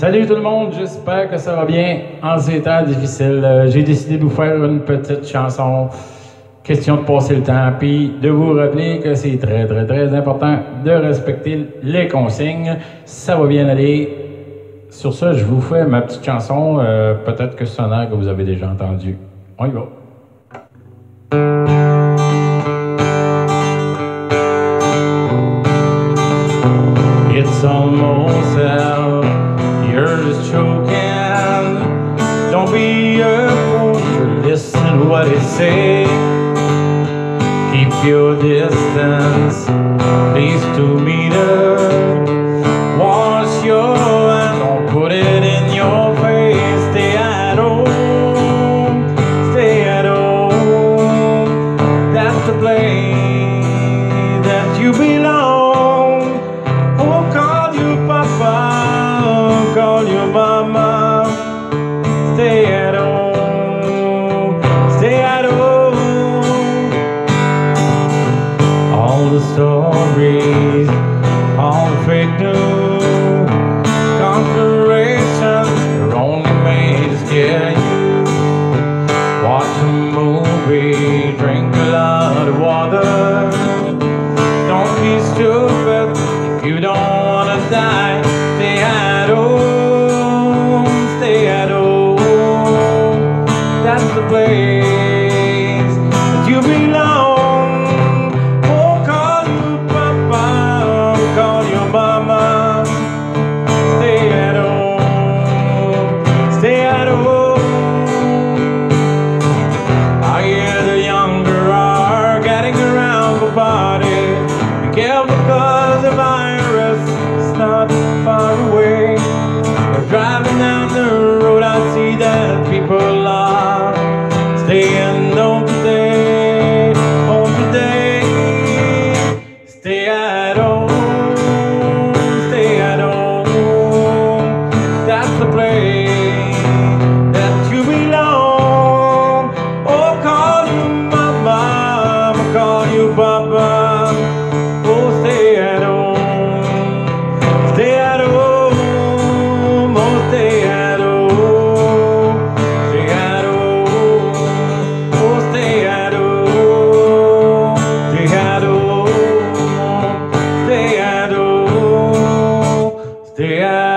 Salut tout le monde, j'espère que ça va bien en ces temps difficiles. Euh, J'ai décidé de vous faire une petite chanson, question de passer le temps, puis de vous rappeler que c'est très très très important de respecter les consignes. Ça va bien aller. Sur ça, je vous fais ma petite chanson, euh, peut-être que c'est un que vous avez déjà entendu. On y va. It's almost Be a fool to listen what he say. Keep your distance, please two meters. stories on fake news. Conspiration are only made to scare you Watch a movie, driving. The